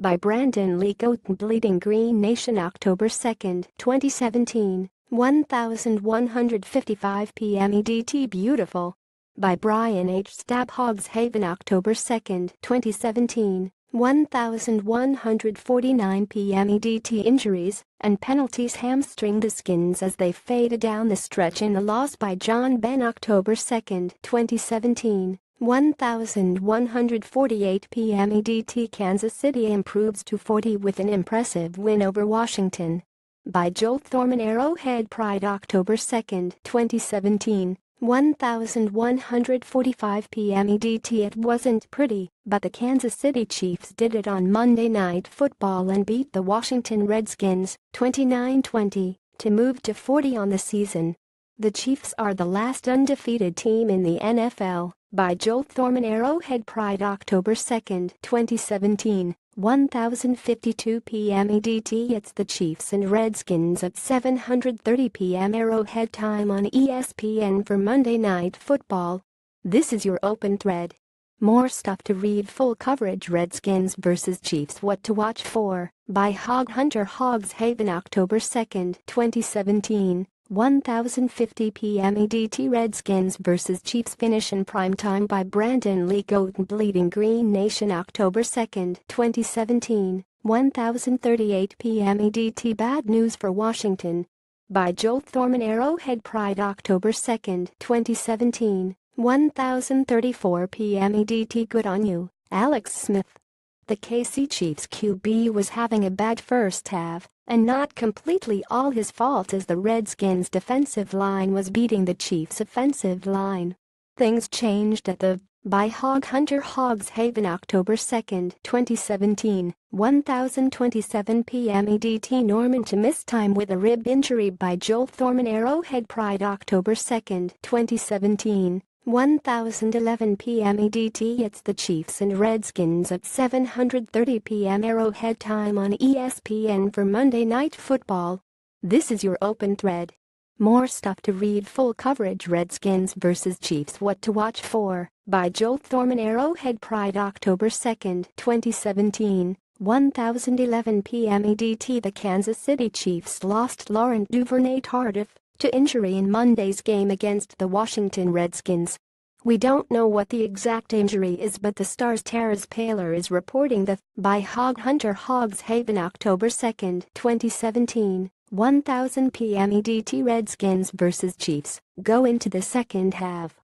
by Brandon Lee Gowton Bleeding Green Nation October 2, 2017, 1155 p.m. EDT Beautiful. By Brian H. Stab Hogs Haven October 2, 2017, 1149 p.m. EDT Injuries and penalties hamstring the skins as they faded down the stretch in a loss by John Ben October 2, 2017, 1148 p.m. EDT Kansas City improves to 40 with an impressive win over Washington. By Joel Thorman Arrowhead Pride October 2, 2017, 1145 p.m. EDT It wasn't pretty, but the Kansas City Chiefs did it on Monday Night Football and beat the Washington Redskins 29-20 to move to 40 on the season. The Chiefs are the last undefeated team in the NFL by Joel Thorman Arrowhead Pride October 2, 2017, 1052 p.m. EDT It's the Chiefs and Redskins at 730 p.m. Arrowhead time on ESPN for Monday Night Football. This is your open thread. More stuff to read full coverage Redskins vs Chiefs What to watch for by Hog Hunter Hogs Haven October 2, 2017, 1050 p.m. EDT Redskins vs Chiefs finish in primetime by Brandon Lee Gowton Bleeding Green Nation October 2, 2017, 1038 p.m. EDT Bad News for Washington by Joel Thorman Arrowhead Pride October 2, 2017, 1034 p.m. EDT Good on you, Alex Smith. The KC Chiefs QB was having a bad first half, and not completely all his fault as the Redskins defensive line was beating the Chiefs offensive line. Things changed at the by Hog Hunter Hogs Haven October 2, 2017, 1027 p.m. EDT Norman to miss time with a rib injury by Joel Thorman Arrowhead Pride October 2, 2017, 1011 p.m. EDT It's the Chiefs and Redskins at 730 p.m. Arrowhead time on ESPN for Monday Night Football. This is your open thread. More stuff to read full coverage Redskins vs Chiefs What to watch for by Joel Thorman Arrowhead Pride October 2, 2017, 1011 p.m. EDT The Kansas City Chiefs lost Laurent Duvernay-Tardif to injury in Monday's game against the Washington Redskins. We don't know what the exact injury is but the Star's Terez Paylor is reporting that by Hog Hunter Hogs Haven October 2, 2017, 1000 p.m. EDT Redskins vs Chiefs go into the second half